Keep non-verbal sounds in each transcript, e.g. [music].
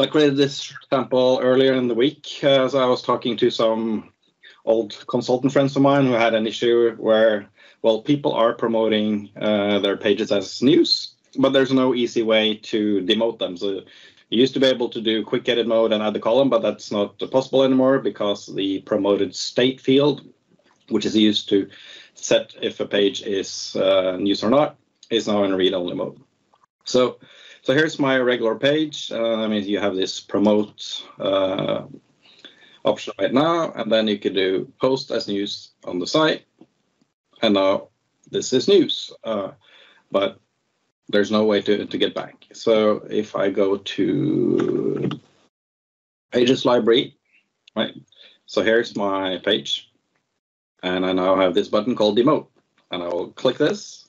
I created this sample earlier in the week uh, as I was talking to some old consultant friends of mine who had an issue where, well, people are promoting uh, their pages as news, but there's no easy way to demote them. So you used to be able to do quick edit mode and add the column, but that's not possible anymore because the promoted state field, which is used to set if a page is uh, news or not, is now in read-only mode. So so here's my regular page. Uh, I mean, you have this promote uh, option right now, and then you can do post as news on the site. And now this is news, uh, but there's no way to, to get back. So if I go to pages library, right? So here's my page, and I now have this button called demote, and I will click this,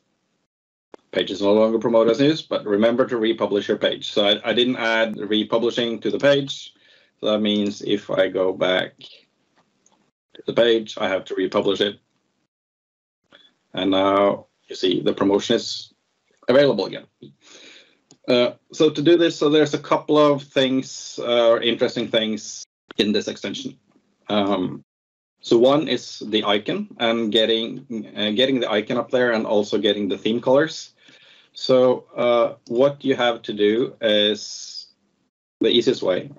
page is no longer promoted as news, but remember to republish your page. So I, I didn't add republishing to the page. So that means if I go back to the page, I have to republish it. And now you see the promotion is available again. Uh, so to do this, so there's a couple of things, uh, interesting things in this extension. Um, so one is the icon and getting uh, getting the icon up there and also getting the theme colors. So uh, what you have to do is the easiest way.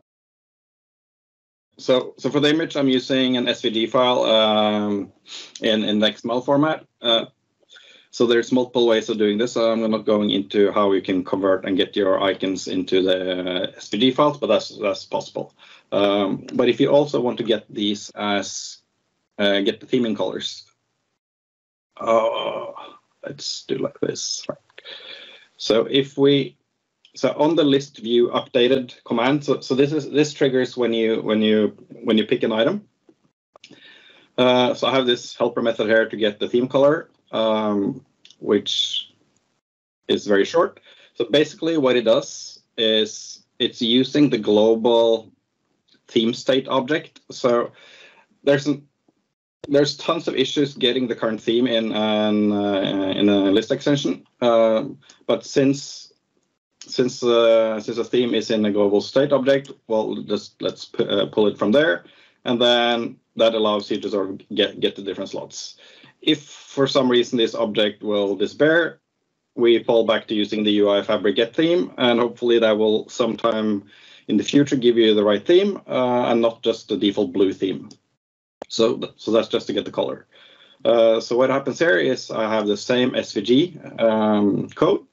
So, so for the image, I'm using an SVG file um, in, in XML format. Uh, so there's multiple ways of doing this. I'm not going into how you can convert and get your icons into the SVG files, but that's that's possible. Um, but if you also want to get these as uh, get the theming colors, oh, let's do like this. Right. So if we so on the list view updated command, so, so this is this triggers when you when you when you pick an item. Uh, so I have this helper method here to get the theme color, um, which is very short. So basically what it does is it's using the global theme state object. So there's an there's tons of issues getting the current theme in an uh, in a list extension. Uh, but since since uh, since a theme is in a global state object, well, just let's uh, pull it from there, and then that allows you to sort of get get the different slots. If for some reason this object will disappear, we fall back to using the UI Fabric get theme, and hopefully that will sometime in the future give you the right theme uh, and not just the default blue theme. So, so that's just to get the color. Uh, so what happens here is I have the same SVG um, code,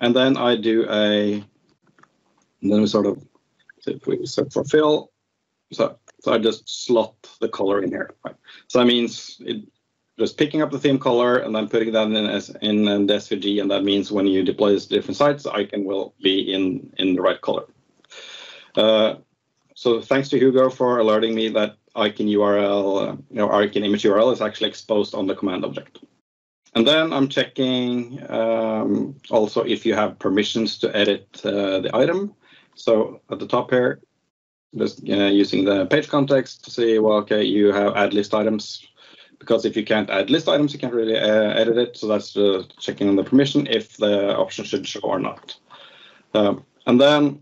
and then I do a, then we sort of, if we set for fill, so, so I just slot the color in here. Right? So that means it, just picking up the theme color and then putting that in as in, in the SVG, and that means when you deploy this to different sites, icon will be in in the right color. Uh, so thanks to Hugo for alerting me that icon URL, uh, you know, icon image URL is actually exposed on the command object. And then I'm checking um, also if you have permissions to edit uh, the item. So at the top here, just uh, using the page context to see, well, okay, you have add list items. Because if you can't add list items, you can't really uh, edit it. So that's checking on the permission if the option should show or not. Um, and then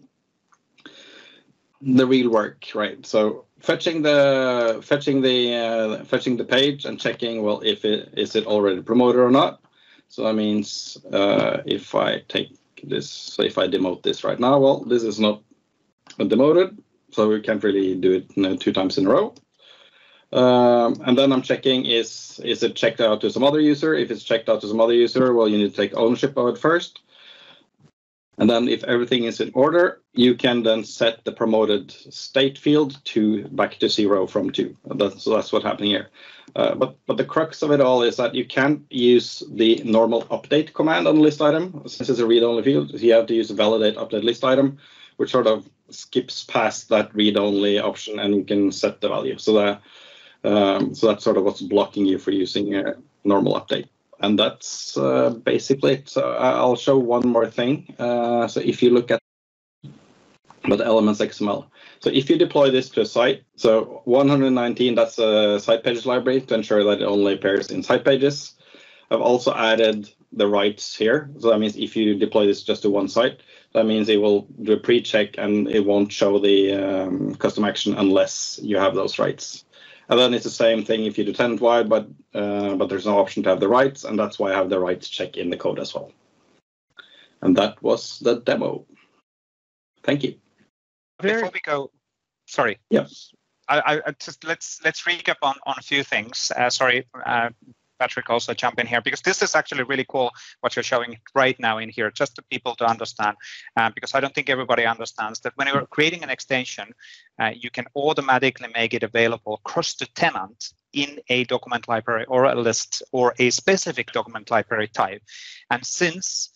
the real work, right? So fetching the fetching the uh, fetching the page and checking well if it is it already promoted or not. So that means uh, if I take this, so if I demote this right now, well, this is not demoted, so we can't really do it you know, two times in a row. Um, and then I'm checking is is it checked out to some other user? If it's checked out to some other user, well, you need to take ownership of it first. And then if everything is in order, you can then set the promoted state field to back to zero from two. That's, so that's what's happening here. Uh, but but the crux of it all is that you can't use the normal update command on list item. Since it's a read-only field, you have to use a validate update list item, which sort of skips past that read-only option, and you can set the value. So that um, so that's sort of what's blocking you for using a normal update and that's uh, basically it. So I'll show one more thing. Uh, so if you look at the elements XML. So if you deploy this to a site, so 119, that's a site pages library to ensure that it only appears in site pages. I've also added the rights here. So that means if you deploy this just to one site, that means it will do a pre-check and it won't show the um, custom action unless you have those rights. And then it's the same thing if you do tenant wide, but uh, but there's no option to have the rights, and that's why I have the rights check in the code as well. And that was the demo. Thank you. Before we go, sorry. Yes. I, I, just let's let's recap on on a few things. Uh, sorry, uh, Patrick, also jump in here because this is actually really cool what you're showing right now in here, just to people to understand. Uh, because I don't think everybody understands that when you're creating an extension, uh, you can automatically make it available across the tenant in a document library or a list or a specific document library type. And since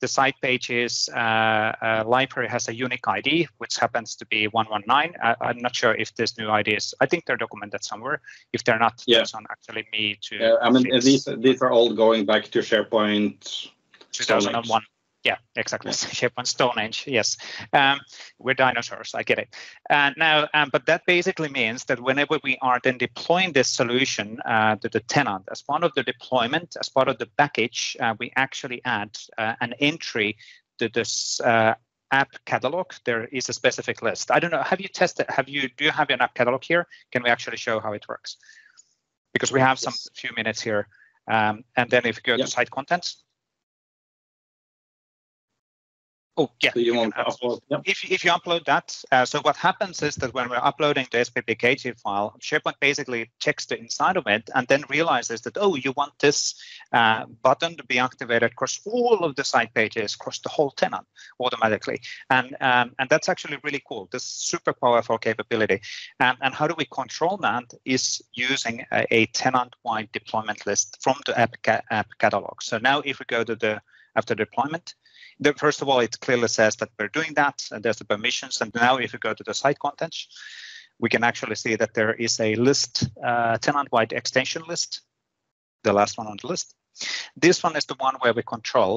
the site pages uh, uh, library has a unique ID, which happens to be 119. I, am not sure if this new ID is, I think they're documented somewhere. If they're not, yeah. it's on actually me to. Yeah, I mean, these, these are all going back to SharePoint 2001. Yeah, exactly. [laughs] SharePoint Stone Age. Yes, um, we're dinosaurs. I get it. And now, um, but that basically means that whenever we are then deploying this solution uh, to the tenant, as part of the deployment, as part of the package, uh, we actually add uh, an entry to this uh, app catalog. There is a specific list. I don't know. Have you tested? Have you? Do you have an app catalog here? Can we actually show how it works? Because we have some yes. few minutes here. Um, and then if you go to site contents, Oh, yeah. So you, want to upload, yep. if, if you upload that, uh, so what happens is that when we're uploading the SPPKG file, SharePoint basically checks the inside of it and then realizes that, oh, you want this uh, button to be activated across all of the site pages, across the whole tenant automatically. And, um, and that's actually really cool. This super powerful capability. And, and how do we control that is using a, a tenant-wide deployment list from the app, ca app catalog. So now if we go to the after deployment, the, first of all, it clearly says that we're doing that, and there's the permissions. And now if you go to the site contents, we can actually see that there is a list, uh, tenant-wide extension list, the last one on the list. This one is the one where we control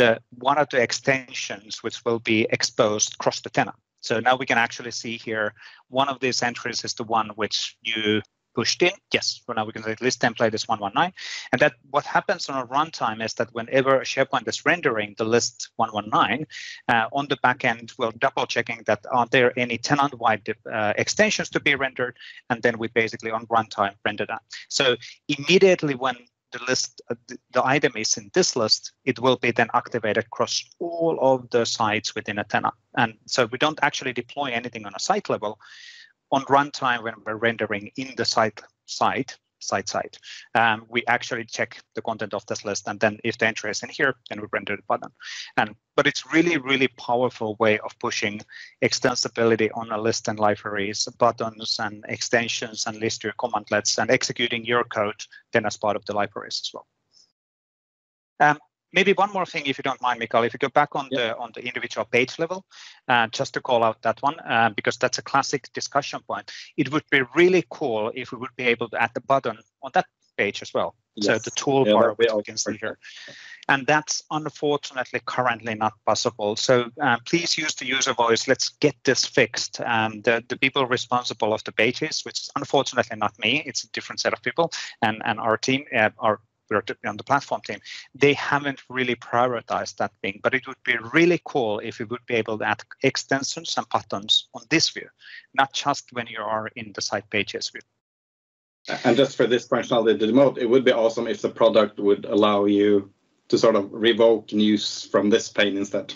the one of the extensions which will be exposed across the tenant. So now we can actually see here, one of these entries is the one which you pushed in. Yes, for now we can say list template is 119. And that what happens on a runtime is that whenever SharePoint is rendering the list 119, uh, on the backend, we're double checking that are there any tenant-wide uh, extensions to be rendered, and then we basically on runtime render that. So immediately when the list, uh, the, the, item is in this list, it will be then activated across all of the sites within a tenant. And so we don't actually deploy anything on a site level on runtime when we're rendering in the site site site site, um, we actually check the content of this list, and then if the entry is in here, then we render the button. And but it's really really powerful way of pushing extensibility on a list and libraries, buttons and extensions and list your commandlets and executing your code then as part of the libraries as well. Um, maybe one more thing, if you don't mind, Mikael, if you go back on the on the individual page level, uh, just to call out that one, uh, because that's a classic discussion point. It would be really cool if we would be able to add the button on that page as well. Yes. So the toolbar yeah, we can see here. And that's unfortunately currently not possible. So uh, please use the user voice. Let's get this fixed. Um, the, the people responsible of the pages, which is unfortunately not me, it's a different set of people, and, and our team, uh, our on the platform team, they haven't really prioritized that thing. But it would be really cool if we would be able to add extensions and buttons on this view, not just when you are in the site pages view. And just for this functionality, the demote, it would be awesome if the product would allow you to sort of revoke news from this pane instead.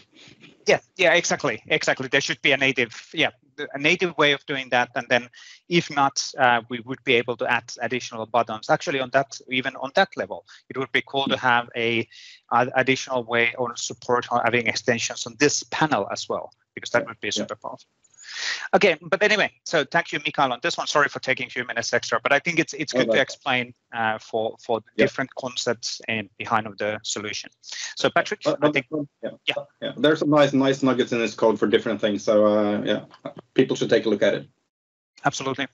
Yeah, yeah, exactly, exactly. There should be a native, yeah, a native way of doing that, and then if not, uh, we would be able to add additional buttons. Actually, on that, even on that level, it would be cool to have a, a additional way or support on having extensions on this panel as well, because that would be super yeah. powerful. Okay, but anyway, so thank you, Mikael, on this one. Sorry for taking a few minutes extra, but I think it's it's good oh, to explain uh, for for the yeah. different concepts and behind of the solution. So Patrick, but, but, I think yeah. yeah. yeah, there's some nice nice nuggets in this code for different things. So uh, yeah, people should take a look at it. Absolutely.